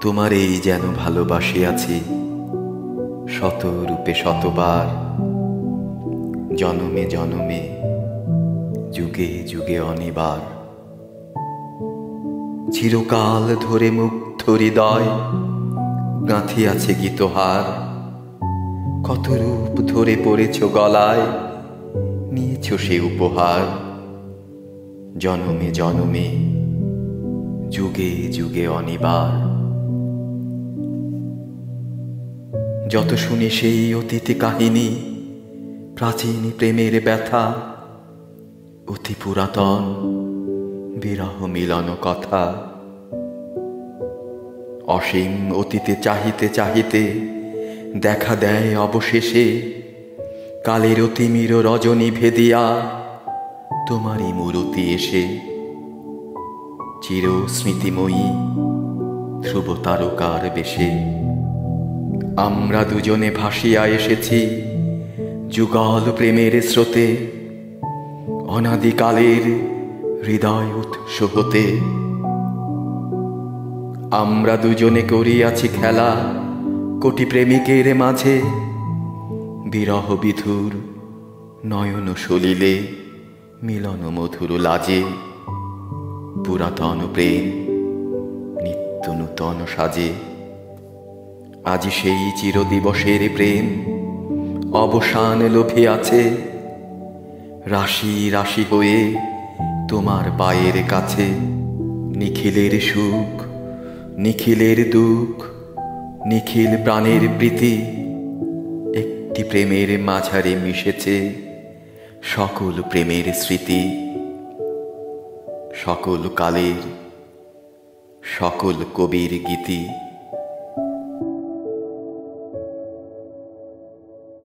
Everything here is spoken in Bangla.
তোমার এই যেন ভালোবাসিয়াছি শত রূপে শতবার, জনমে জনমে, যুগে যুগে অনিবার। চিরকাল ধরে মুগ্ধ হৃদয় গাঁথিয়াছে গীতহার। কত রূপ ধরে পড়েছ গলায়, নিয়েছ সে উপহার। জনমে জনমে, যুগে যুগে অনিবার। যত শুনি সেই অতীতে কাহিনী, প্রাচীন প্রেমের ব্যথা, অতি পুরাতন বিরহ মিলন কথা। অসীম অতীতে চাহিতে চাহিতে দেখা দেয় অবশেষে, কালের অতিমির রজনী ভেদিয়া, তোমারই মূরতি এসে। চির স্মৃতিময়ী ধ্রুব তারকার বেশে। আমরা দুজনে ভাসিয়া এসেছি যুগল প্রেমের স্রোতে, অনাদিকালের হৃদয় উৎস হতে। আমরা দুজনে করিয়াছি খেলা কোটি প্রেমিকের মাঝে, বিরহ বিধুর নয়ন সলিলে, মিলন মধুর লাজে। পুরাতন প্রেম নিত্য নূতন সাজে। আজ সেই চিরদিবসের প্রেম। অবসান লোভে আছে। রাশি রাশি হয়ে তোমার পায়ের কাছে নিখিলের সুখ, নিখিলের দুঃখ, নিখিল প্রাণের প্রীতি একটি প্রেমের মাঝারে মিশেছে সকল প্রেমের স্মৃতি, সকল কালের, সকল কবির গীতি।